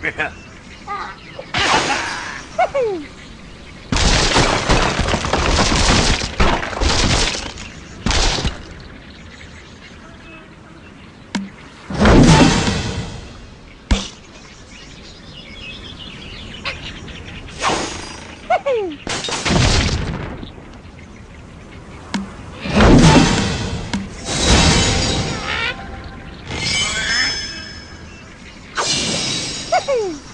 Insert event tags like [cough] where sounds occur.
bear. Woohoo! [laughs] Woohoo!